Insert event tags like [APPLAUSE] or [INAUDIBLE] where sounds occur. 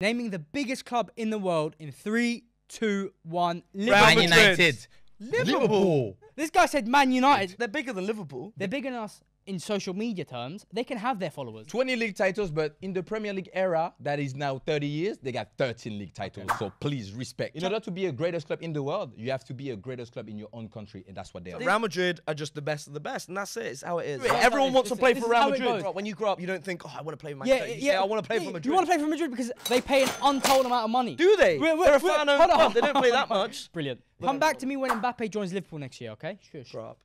Naming the biggest club in the world in three, two, one. Real Liverpool. Man Madrid. United. Liverpool. This guy said Man United. They're bigger than Liverpool. They're bigger than us in social media terms. They can have their followers. 20 league titles, but in the Premier League era, that is now 30 years, they got 13 league titles. So please respect. In order to be a greatest club in the world, you have to be a greatest club in your own country, and that's what they are. Real Madrid are just the best of the best, and that's it. It's how it is. Yeah, Everyone wants to play for is Real Madrid. when you grow up, you don't think, oh, I want to play for Man Yeah, You yeah. say, I want to play yeah, for Madrid. You want to play for Madrid because they pay an untold amount of money. Do they? We're- we're- They're a we're- fan-owned hold on. club. They don't play that much. [LAUGHS] Brilliant. Come back to me when Mbappe joins Liverpool next year, okay? Sure, sure. Grow up.